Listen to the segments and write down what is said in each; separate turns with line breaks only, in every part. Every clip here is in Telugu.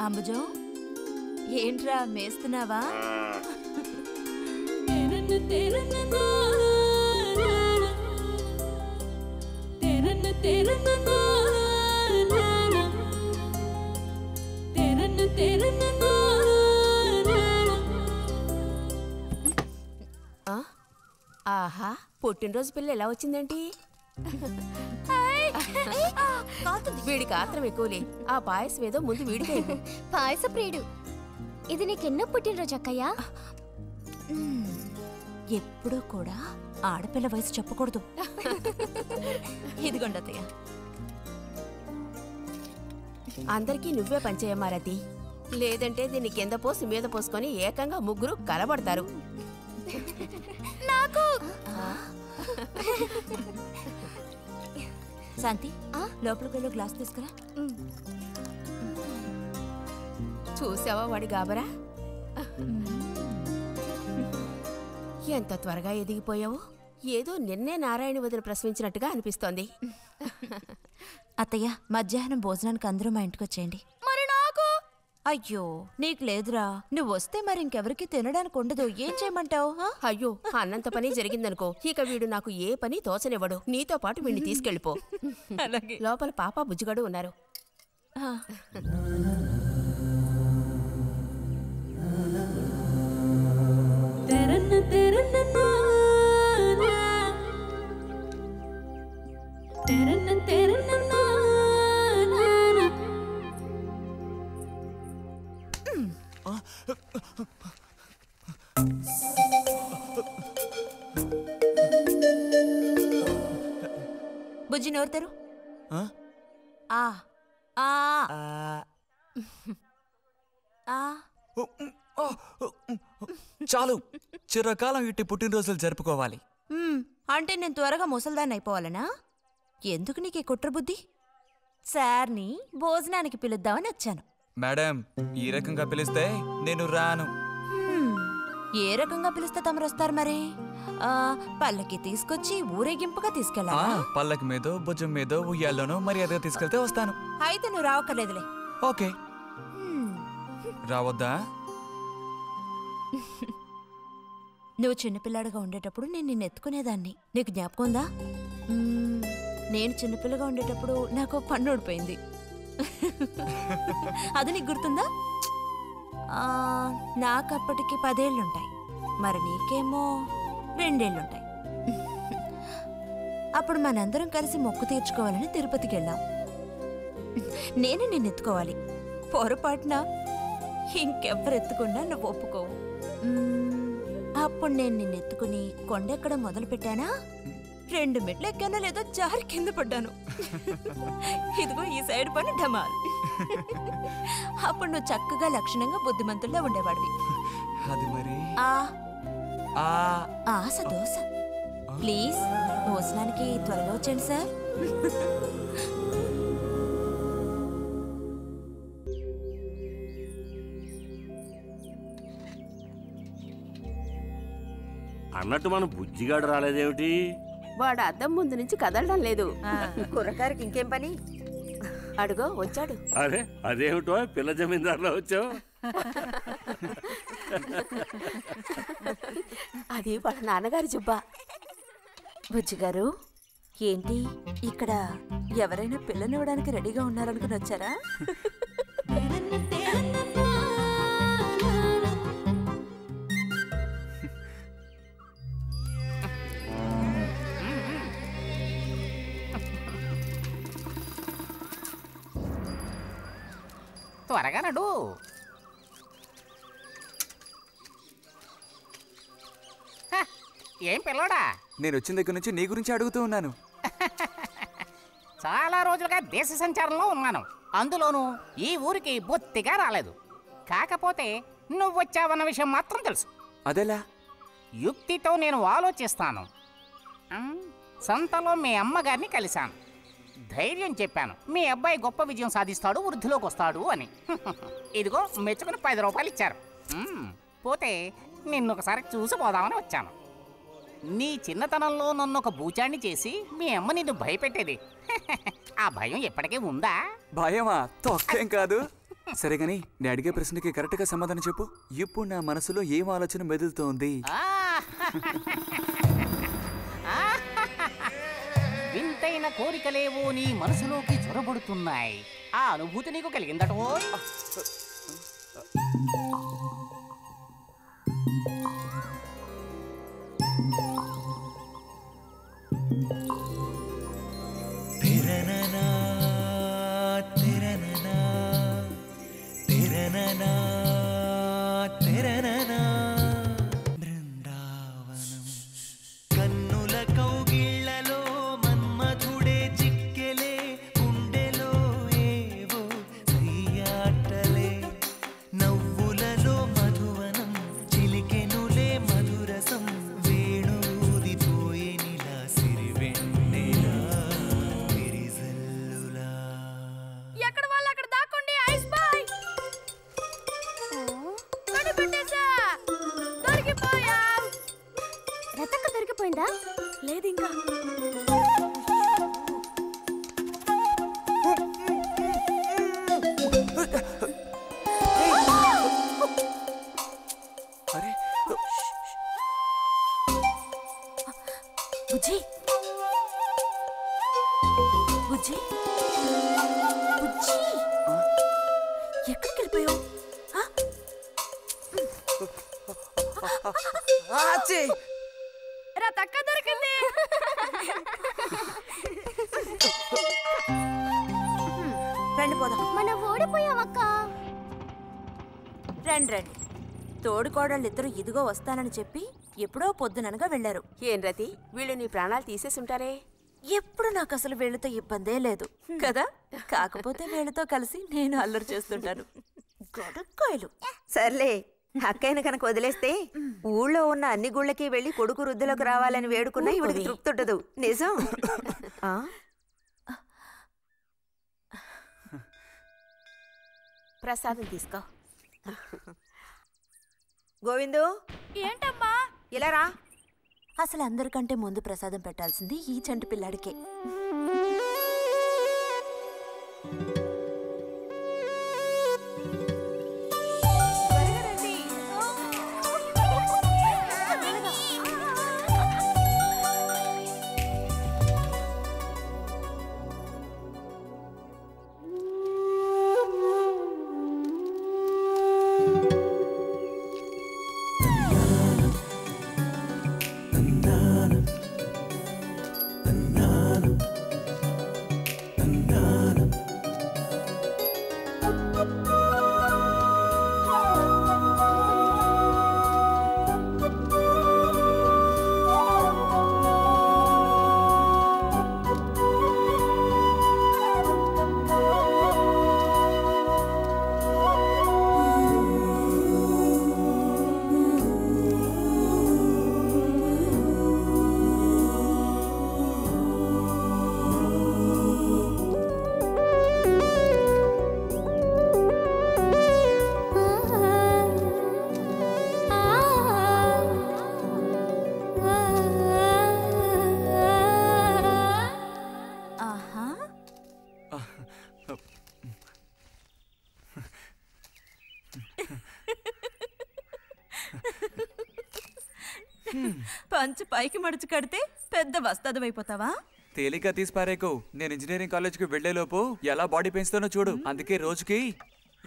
అంబుజం ఏంట్రా మేస్తున్నావా?
ఆహా పుట్టినరోజు పిల్ల ఎలా వచ్చిందేంటి? వీడికి ఆత్రం ఎక్కువలే. ఆ పాయసం ఏదో ముందు వీడికే.
పాయస ప్రియుడు. ఇది నీకెన్నో పుట్టినరోజు అక్కయ్యా?
ఎప్పుడూ కూడా ఆడపిల్ల వయసు చెప్పకూడదు. ఇదిగోండి అత్తయ్య.
అందరికీ నువ్వే పంచేయమారతి లేదంటే దీన్ని కింద పోసి మీద పోసుకొని ఏకంగా ముగ్గురు కలబడతారు.
నాకు!
శాంతి లోపలికి వెళ్ళి గ్లాస్ తీసుకురా.
చూసావా వాడి గాబరా? ఎంత త్వరగా ఎదిగిపోయావు? ఏదో నిన్నే నారాయణ వదిన ప్రసవించినట్టుగా అనిపిస్తోంది.
అత్తయ్య మధ్యాహ్నం భోజనానికి అందరూ మా ఇంటికి వచ్చేయండి. అయ్యో నీకు లేదురా. నువ్వు వస్తే మరి ఇంకెవరికి తినడానికి ఉండదు. ఏం చేయమంటావు
అయ్యో అన్నంత పని జరిగిందనుకో. ఇక వీడు నాకు ఏ పని తోచనివ్వడు. నీతో పాటు వీడిని తీసుకెళ్ళిపో.
అలాగే.
లోపల పాప బుజ్జిగడు ఉన్నారు.
బుజ్జి నోరు తెరు
ఆ?
ఆ. ఆ.
చాలు. చిరకాలం ఇట్టి పుట్టినరోజులు జరుపుకోవాలి.
అంటే నేను త్వరగా ముసల్దాన్ని అయిపోవాలనా? ఎందుకు నీకు ఈ కుట్ర బుద్ధి సార్ని భోజనానికి పిలుద్దామని వచ్చాను.
మేడం ఈ రకంగా పిలిస్తే నేను రాను.
ఏ రకంగా పిలిస్తే తమరు వస్తారు మరి? పల్లకి తీసుకొచ్చి ఊరేగింపుగా
ఆ,
తీసుకెళ్ళాలా?
పల్లకి మీదో భుజం మీదో ఉయ్యాల్లోనో మర్యాదగా తీసుకెళ్తే వస్తాను.
అయితే నువ్వు రావక్కర్లేదులే.
ఓకే. రావద్దా?
నువ్వు చిన్నపిల్లాడిగా ఉండేటప్పుడు నేను నిన్ను ఎత్తుకునేదాన్ని. నీకు జ్ఞాపకం ఉందా? నేను చిన్నపిల్లగా ఉండేటప్పుడు నాకు పన్ను ఊడిపోయింది. అది నీకు గుర్తుందా? నాకు అప్పటికి పదేళ్ళుంటాయి. మరి నీకేమో రెండేళ్ళుంటాయి. అప్పుడు మనందరం కలిసి మొక్కు తీర్చుకోవాలని తిరుపతికి వెళ్ళాం నేను నిన్ను ఎత్తుకోవాలి పొరపాటున ఇంకెవ్వరు ఎత్తుకున్నా నువ్వు ఒప్పుకోవు. అప్పుడు నేను నిన్ను ఎత్తుకుని కొండెక్కడం మొదలు పెట్టానా రెండు మెట్లు ఎక్కానో లేదో జారి కింద పడ్డాను. ఇదిగో ఈ సైడ్ పని ఢమాల్. అప్పుడు నువ్వు చక్కగా లక్షణంగా బుద్ధిమంతుల్లో ఉండేవాడివి.
అది మరి?
ఆ
ఆ
ఆశ దోశ. ప్లీజ్ భోజనానికి త్వరగా వచ్చండి సార్.
అన్నట్టు మన బుజ్జిగాడు రాలేదేమిటి?
వాడు అద్దం ముందు నుంచి కదలడం లేదు.
కుర్రకారికి ఇంకేం పని?
అడుగో వచ్చాడు.
అరే అదేమిటో పిల్ల జమీందారులో వచ్చావు?
అది వాళ్ళ నాన్నగారి జుబ్బా.
బుజ్జిగారు ఏంటి ఇక్కడ ఎవరైనా పిల్లనివ్వడానికి రెడీగా ఉన్నారనుకుని వచ్చారా?
త్వరగా నడు. ఏం పిల్లోడా?
నేను వచ్చిన దగ్గర నుంచి నీ గురించి అడుగుతూ ఉన్నాను.
చాలా రోజులుగా దేశ సంచారంలో ఉన్నాను. అందులోనూ ఈ ఊరికి బొత్తిగా రాలేదు. కాకపోతే నువ్వు వచ్చావన్న విషయం మాత్రం తెలుసు.
అదెలా?
యుక్తితో నేను ఆలోచిస్తాను. సంతలో మీ అమ్మగారిని కలిశాను. ధైర్యం చెప్పాను. మీ అబ్బాయి గొప్ప విజయం సాధిస్తాడు వృద్ధిలోకి వస్తాడు అని. ఇదిగో మెచ్చుకుని పది రూపాయలు ఇచ్చారు.
పోతే నిన్ను ఒకసారి చూసి పోదామని వచ్చాను. నీ చిన్నతనంలో నన్ను ఒక బూచాన్ని చేసి మీ అమ్మ నిన్ను భయపెట్టేది. ఆ భయం ఎప్పటికీ ఉందా?
భయమా? తొక్కేం కాదు. సరే గాని నేను అడిగే ప్రశ్నకి కరెక్ట్గా సమాధానం చెప్పు. ఇప్పుడు నా మనసులో ఏం ఆలోచన మెదులుతోంది!
వింతైన కోరికలేవో నీ మనసులోకి చొరబడుతున్నాయి. ఆ అనుభూతి నీకు కలిగిందటో
బుజ్జి. బుజ్జి. బుజ్జి. ఎక్కడికి వెళ్ళిపోయావు ఆ?
ఆచే
రతక్క దొరికింది.
రండి పోదాం.
మనం ఓడిపోయామక్క
రండి రండి. తోడుకోడళ్ళు ఇద్దరు ఇదిగో వస్తానని చెప్పి ఎప్పుడో పొద్దుననగా వెళ్ళారు.
ఏం రతి? వీళ్ళు నీ ప్రాణాలు తీసేసి ఉంటారే
ఎప్పుడు నాకు అసలు వీళ్ళతో ఇబ్బందే లేదు. కదా? కాకపోతే వీళ్ళతో కలిసి నేను అల్లరి చేస్తుంటాను. గొడక్కాయలు.
సర్లే అక్కయ్యను కనుక వదిలేస్తే ఊళ్ళో ఉన్న అన్ని గుళ్ళకి వెళ్ళి కొడుకు వృద్ధులకు రావాలని వేడుకున్నా ఇవిడికి తృప్తి ఉండదు నిజం? ఆ?
ప్రసాదం తీసుకో.
గోవిందు?
ఏంటమ్మా?
ఇలా రా.
అసలు అందరికంటే ముందు ప్రసాదం పెట్టాల్సింది ఈ చంటి పిల్లాడికే. పంచు పైకి మడుచు కడితే పెద్ద వస్తాదమైపోతావా?
తేలిక తీసి పారేకు. నేను ఇంజనీరింగ్ కాలేజ్కి వెళ్ళేలోపు ఎలా బాడీ పెంచుతానో చూడు. అందుకే రోజుకి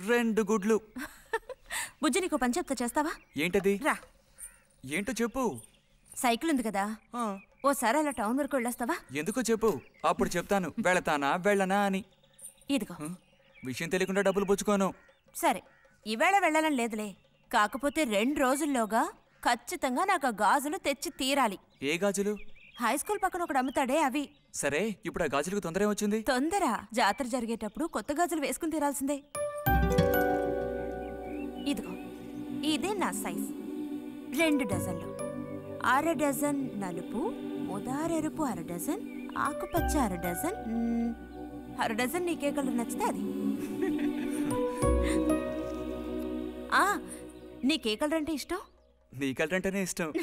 రెండు గుడ్లు.
బుజ్జి నీకు పని చెప్తా చేస్తావా?
ఏంటది?
రా.
ఏంటో చెప్పు.
సైకిల్ ఉంది కదా. ఓసారి అలా టౌన్ వరకు వెళ్ళొస్తావా?
ఎందుకో చెప్పు. అప్పుడు చెప్తాను. వెళతానా వెళ్ళనా అని.
ఇదిగో?
విషయం తెలియకుండా డబ్బులు పుచ్చుకోను.
సరే. ఈవేళ వెళ్ళాలని లేదులే. కాకపోతే రెండు రోజుల్లోగా ఖచ్చితంగా నాకు ఆ గాజులు తెచ్చి తీరాలి.
ఏ గాజులు?
హై స్కూల్ పక్కన ఒకడు అమ్ముతాడే అవి.
సరే ఇప్పుడు ఆ గాజులకు తొందర ఏమొచ్చింది?
తొందర. జాతర జరిగేటప్పుడు కొత్త గాజులు వేసుకుని తీరాల్సిందే. ఇదిగో ఇదే నా సైజ్. రెండు డజన్లు. అర డజన్ నలుపు ముదారెరుపు అర డజన్ ఆకుపచ్చ అర డజన్ అర డజన్ నీకే కలర్ నచ్చితే అది. నీకే కలర్ అంటే ఇష్టం?
నీ ఇష్టం.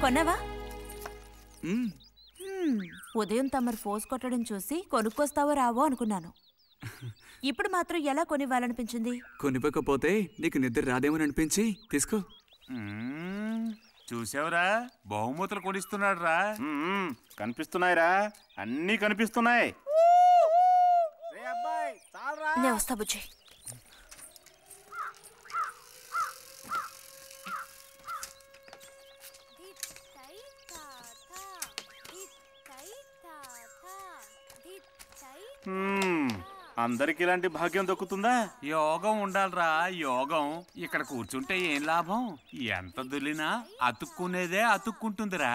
కొన్నావా? ఉదయం తమరు ఫోర్స్ కొట్టడం చూసి కొనుక్కొస్తావో రావో అనుకున్నాను. ఇప్పుడు మాత్రం ఎలా కొనివ్వాలనిపించింది?
కొనిపోకపోతే నీకు నిద్ర రాదేమని అనిపించి తీసుకో.
చూసావురా? బహుమతులు కొనిస్తున్నాడు రా.
కనిపిస్తున్నాయిరా. అన్నీ కనిపిస్తున్నాయి.
నేను వస్తా బుజ్జి.
మ్మ్. అందరికి ఇలాంటి భాగ్యం దక్కుతుందా?
యోగం ఉండాలిరా యోగం. ఇక్కడ కూర్చుంటే ఏం లాభం? ఎంత దులినా అతుక్కునేదే అతుక్కుంటుందిరా.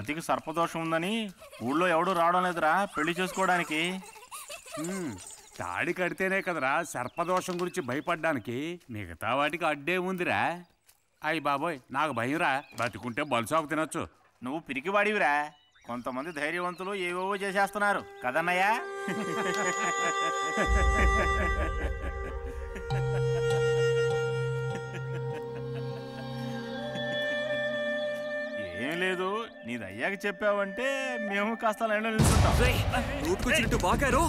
రతికి సర్పదోషం ఉందని ఊళ్ళో ఎవడూ రావడం లేదురా పెళ్ళి చేసుకోవడానికి.
మ్మ్. తాడి కడితేనే కదరా సర్పదోషం గురించి భయపడ్డానికి మిగతా వాటికి అడ్డే ఉందిరా. అయ్యి బాబోయ్ నాకు భయంరా బతుకుంటే బలుసాకు తినొచ్చు.
నువ్వు పిరికివాడివిరా. కొంతమంది ధైర్యవంతులు ఏవేవో చేసేస్తున్నారు కదన్నయ్యా? లేదు నీది అయ్యాక చెప్పావంటే మేము కాస్త లైన్లో నిల్చుంటాం
నోటుకొచ్చినట్టు బాగారు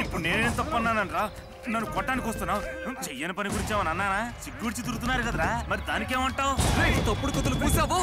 ఇప్పుడు నేనేం తప్పన్నానరా నన్ను కొట్టడానికి వస్తున్నావు చెయ్యని పని గురించి ఏమన్నా అన్నానా సిగ్గుడిచి తిరుగుతున్నారు కదరా మరి దానికేమంటావు
తప్పుడు కుతులు పూసావో